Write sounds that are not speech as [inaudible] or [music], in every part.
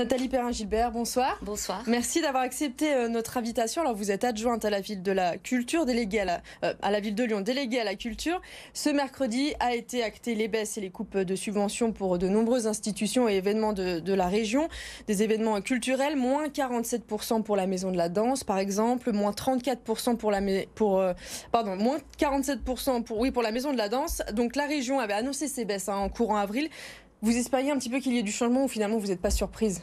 Nathalie Perrin-Gilbert, bonsoir. Bonsoir. Merci d'avoir accepté euh, notre invitation. Alors, vous êtes adjointe à la ville de la culture, déléguée à la, euh, à la ville de Lyon, déléguée à la culture. Ce mercredi a été acté les baisses et les coupes de subventions pour de nombreuses institutions et événements de, de la région. Des événements culturels, moins 47% pour la Maison de la Danse, par exemple, moins 34% pour la, pour, euh, pardon, moins 47% pour, oui, pour la Maison de la Danse. Donc, la région avait annoncé ces baisses hein, en courant avril. Vous espériez un petit peu qu'il y ait du changement ou finalement vous n'êtes pas surprise?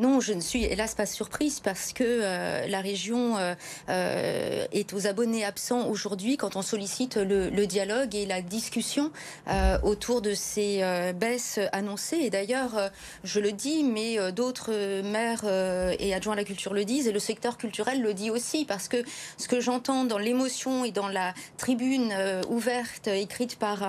non, je ne suis hélas pas surprise parce que euh, la région euh, euh, est aux abonnés absents aujourd'hui quand on sollicite le, dialogue et la discussion autour de ces baisses annoncées. Et d'ailleurs, je le dis, mais d'autres maires et adjoints à la culture le disent et le secteur culturel le dit aussi parce que ce que j'entends dans l'émotion et dans la tribune ouverte écrite par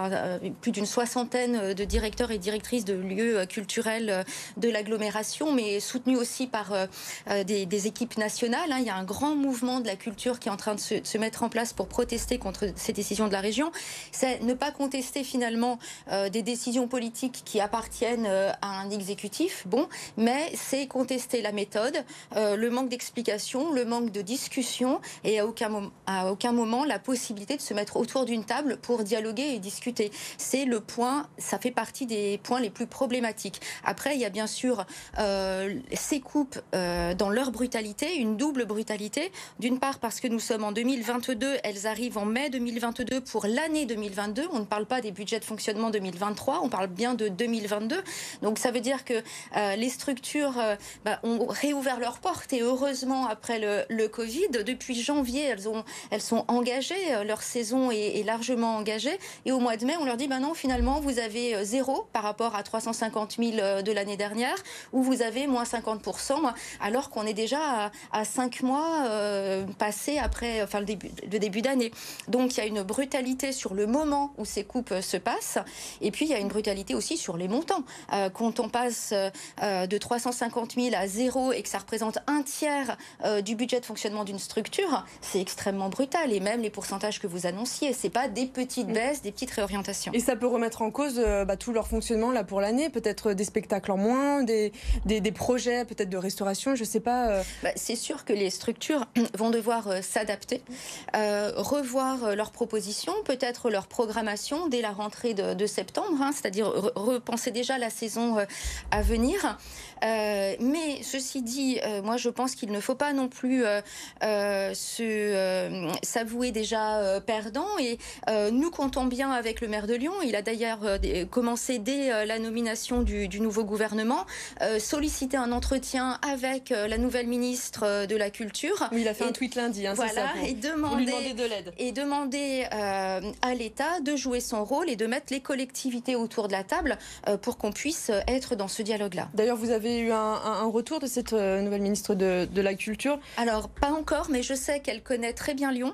plus d'une soixantaine de directeurs et directrices de lieux culturels de l'agglomération, mais soutenu aussi par euh, euh, des, équipes nationales. Hein. Il y a un grand mouvement de la culture qui est en train de se, mettre en place pour protester contre ces décisions de la région. C'est ne pas contester finalement euh, des décisions politiques qui appartiennent à un exécutif, bon, mais c'est contester la méthode, le manque d'explication, le manque de discussion et à aucun, à aucun moment la possibilité de se mettre autour d'une table pour dialoguer et discuter. C'est le point, ça fait partie des points les plus problématiques. Après, il y a bien sûr euh, coupes euh, dans leur brutalité, une double brutalité. D'une part parce que nous sommes en 2022, elles arrivent en mai 2022 pour l'année 2022. On ne parle pas des budgets de fonctionnement 2023, on parle bien de 2022. Donc ça veut dire que euh, les structures euh, bah, ont réouvert leurs portes et heureusement après le, Covid, depuis janvier, elles, ont, elles sont engagées, euh, leur saison est, largement engagée. Et au mois de mai, on leur dit, bah non, finalement, vous avez zéro par rapport à 350 000 de l'année dernière, ou vous avez moins 50%, alors qu'on est déjà à, à 5 mois euh, passés après enfin, le début, le début d'année. Donc il y a une brutalité sur le moment où ces coupes se passent, et puis il y a une brutalité aussi sur les montants. Euh, quand on passe euh, de 350 000 à zéro et que ça représente un tiers euh, du budget de fonctionnement d'une structure, c'est extrêmement brutal. Et même les pourcentages que vous annonciez, c'est pas des petites baisses, des petites réorientations. Et ça peut remettre en cause euh, bah, tout leur fonctionnement là pour l'année, peut-être des spectacles en moins, des, des, des projets peut-être de restauration, je sais pas. Euh... Bah, c'est sûr que les structures [clears throat] vont devoir euh, s'adapter, euh, revoir leurs propositions, peut-être leur programmation dès la rentrée de, septembre, hein, c'est-à-dire re repenser déjà la saison à venir. Mais ceci dit, moi je pense qu'il ne faut pas non plus se s'avouer déjà perdant et nous comptons bien avec le maire de Lyon. Il a d'ailleurs commencé dès la nomination du, du nouveau gouvernement solliciter un entretien avec euh, la nouvelle ministre euh, de la Culture. Oui, il a fait et, un tweet lundi, hein, voilà, ça, pour, et demander, demander de l'aide. Et demander euh, à l'État de jouer son rôle et de mettre les collectivités autour de la table euh, pour qu'on puisse être dans ce dialogue-là. D'ailleurs, vous avez eu un, un, retour de cette nouvelle ministre de, de, la Culture? Alors, pas encore, mais je sais qu'elle connaît très bien Lyon,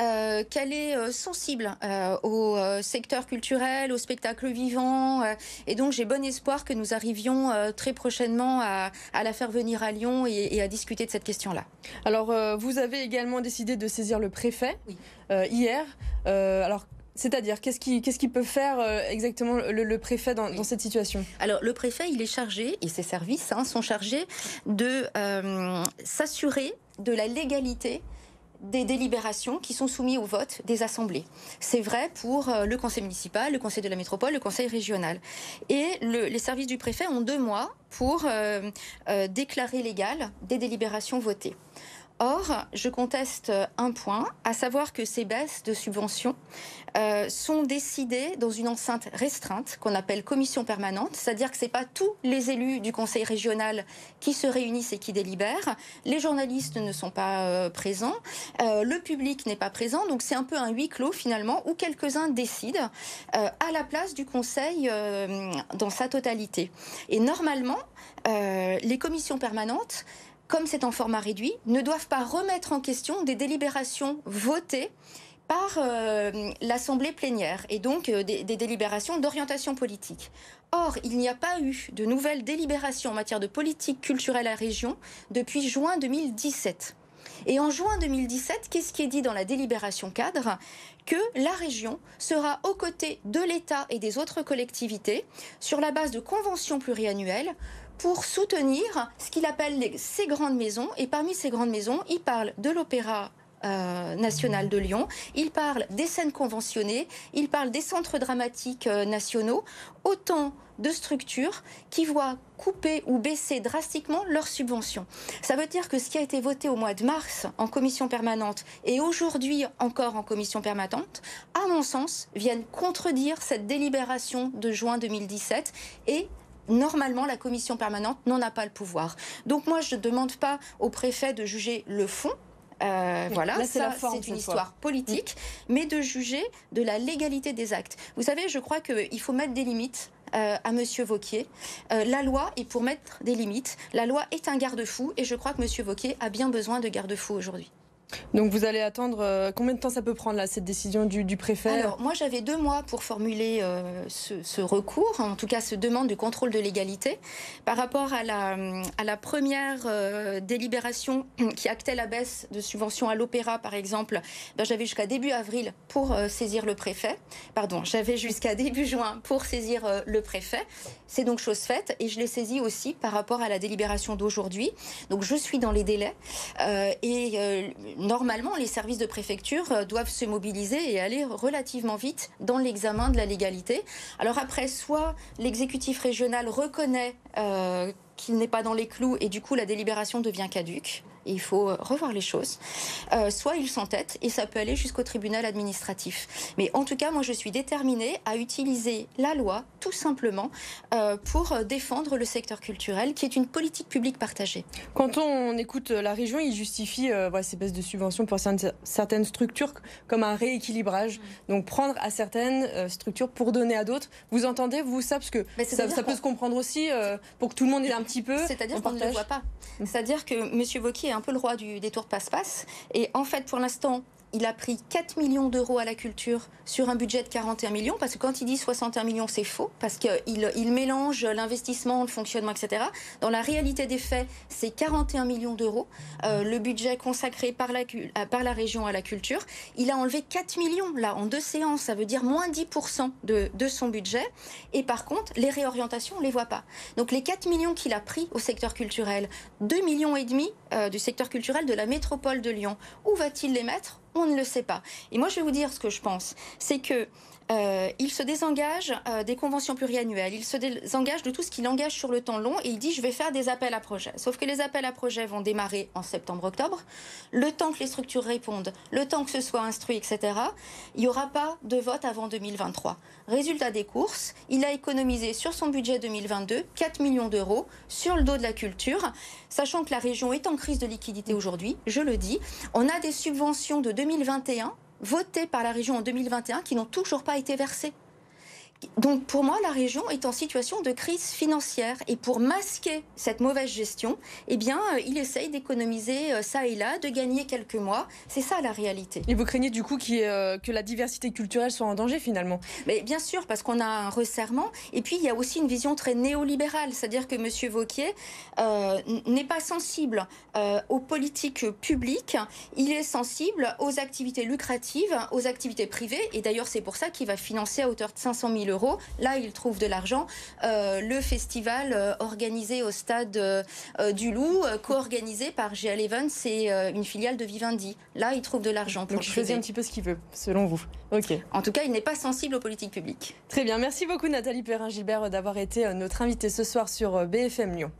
euh, qu'elle est sensible au secteur culturel, au spectacle vivant, et donc j'ai bon espoir que nous arrivions très prochainement à, à, la faire venir à Lyon et, et à discuter de cette question-là. Alors, euh, vous avez également décidé de saisir le préfet oui. euh, hier. Euh, alors, c'est-à-dire, qu'est-ce qu'il qu qu peut faire euh, exactement le, le préfet dans, cette situation? Alors, le préfet, il est chargé, et ses services hein, sont chargés, de euh, s'assurer de la légalité des délibérations qui sont soumises au vote des assemblées. C'est vrai pour euh, le conseil municipal, le conseil de la métropole, le conseil régional. Et le, les services du préfet ont deux mois pour euh, euh, déclarer légal des délibérations votées. Or, je conteste un point, à savoir que ces baisses de subventions euh, sont décidées dans une enceinte restreinte qu'on appelle commission permanente, c'est-à-dire que ce n'est pas tous les élus du conseil régional qui se réunissent et qui délibèrent. Les journalistes ne sont pas euh, présents, euh, le public n'est pas présent, donc c'est un peu un huis clos finalement où quelques-uns décident euh, à la place du conseil euh, dans sa totalité. Et normalement, euh, les commissions permanentes comme c'est en format réduit, ne doivent pas remettre en question des délibérations votées par euh, l'Assemblée plénière et donc euh, des, délibérations d'orientation politique. Or, il n'y a pas eu de nouvelles délibérations en matière de politique culturelle à région depuis juin 2017. Et en juin 2017, qu'est-ce qui est dit dans la délibération cadre? Que la région sera aux côtés de l'État et des autres collectivités sur la base de conventions pluriannuelles pour soutenir ce qu'il appelle les, ces grandes maisons. Et parmi ces grandes maisons, il parle de l'opéra euh, national de Lyon. Il parle des scènes conventionnées, il parle des centres dramatiques euh, nationaux, autant de structures qui voient couper ou baisser drastiquement leurs subventions. Ça veut dire que ce qui a été voté au mois de mars en commission permanente et aujourd'hui encore en commission permanente, à mon sens, viennent contredire cette délibération de juin 2017 et normalement, la commission permanente n'en a pas le pouvoir. Donc moi, je ne demande pas au préfet de juger le fond, euh, voilà, c'est une histoire politique, mais de juger de la légalité des actes. Vous savez, je crois qu'il faut mettre des limites euh, à Monsieur Vauquier. Euh, la loi est pour mettre des limites. La loi est un garde-fou et je crois que Monsieur Vauquier a bien besoin de garde-fou aujourd'hui. Donc vous allez attendre euh, combien de temps ça peut prendre là cette décision du, préfet Alors moi j'avais deux mois pour formuler euh, ce, recours, en tout cas ce demande de contrôle de légalité par rapport à la, première euh, délibération [clears throat] qui actait la baisse de subventions à l'opéra par exemple. Ben, j'avais jusqu'à début avril pour saisir le préfet. Pardon, j'avais jusqu'à [laughs] début juin pour saisir le préfet. C'est donc chose faite et je l'ai saisi aussi par rapport à la délibération d'aujourd'hui. Donc je suis dans les délais et normalement, les services de préfecture euh, doivent se mobiliser et aller relativement vite dans l'examen de la légalité. Alors après, soit l'exécutif régional reconnaît euh, qu'il n'est pas dans les clous et du coup la délibération devient caduque il faut euh, revoir les choses. Euh, soit ils s'entêtent et ça peut aller jusqu'au tribunal administratif. Mais en tout cas, moi, je suis déterminée à utiliser la loi, tout simplement, euh, pour défendre le secteur culturel, qui est une politique publique partagée. Quand on écoute la région, il justifie ces baisses de subventions pour certaines structures comme un rééquilibrage. Mm. Donc prendre à certaines structures pour donner à d'autres. Vous entendez, vous, ça Parce que ça, peut se comprendre aussi pour que tout le monde ait un petit peu. C'est-à-dire qu'on ne le voit pas. Mm. C'est-à-dire que M. Vauquier un peu le roi du détour de passe-passe. Et en fait, pour l'instant, il a pris 4 millions d'euros à la culture sur un budget de 41 millions, parce que quand il dit 61 millions, c'est faux, parce qu'il il mélange l'investissement, le fonctionnement, etc. Dans la réalité des faits, c'est 41 millions d'euros, euh, le budget consacré par la, par la région à la culture. Il a enlevé 4 millions, là, en deux séances, ça veut dire moins 10% de, de son budget. Et par contre, les réorientations, on les voit pas. Donc les 4 millions qu'il a pris au secteur culturel, 2 millions et demi euh, du secteur culturel de la métropole de Lyon, où va-t-il les mettre? On ne le sait pas. Et moi, je vais vous dire ce que je pense. C'est que euh, il se désengage euh, des conventions pluriannuelles, il se désengage de tout ce qu'il engage sur le temps long et il dit je vais faire des appels à projets. Sauf que les appels à projets vont démarrer en septembre-octobre. Le temps que les structures répondent, le temps que ce soit instruit, etc., il n'y aura pas de vote avant 2023. Résultat des courses, il a économisé sur son budget 2022 4 millions d'euros sur le dos de la culture, sachant que la région est en crise de liquidité aujourd'hui, je le dis. On a des subventions de 2021 votés par la région en 2021 qui n'ont toujours pas été versés. Donc pour moi, la région est en situation de crise financière et pour masquer cette mauvaise gestion, eh bien, euh, il essaye d'économiser euh, ça et là, de gagner quelques mois. C'est ça la réalité. Et vous craignez du coup euh, que la diversité culturelle soit en danger finalement? Mais Bien sûr, parce qu'on a un resserrement. Et puis il y a aussi une vision très néolibérale, c'est-à-dire que M. Vauquier n'est pas sensible aux politiques publiques, il est sensible aux activités lucratives, aux activités privées. Et d'ailleurs, c'est pour ça qu'il va financer à hauteur de 500 000 euros. Là, il trouve de l'argent. Euh, le festival euh, organisé au stade euh, du Loup, co-organisé par GL Evans, c'est une filiale de Vivendi. Là, il trouve de l'argent Donc, il choisit un petit peu ce qu'il veut, selon vous. Ok. En tout cas, il n'est pas sensible aux politiques publiques. Très bien. Merci beaucoup, Nathalie Perrin-Gilbert, d'avoir été notre invitée ce soir sur BFM Lyon.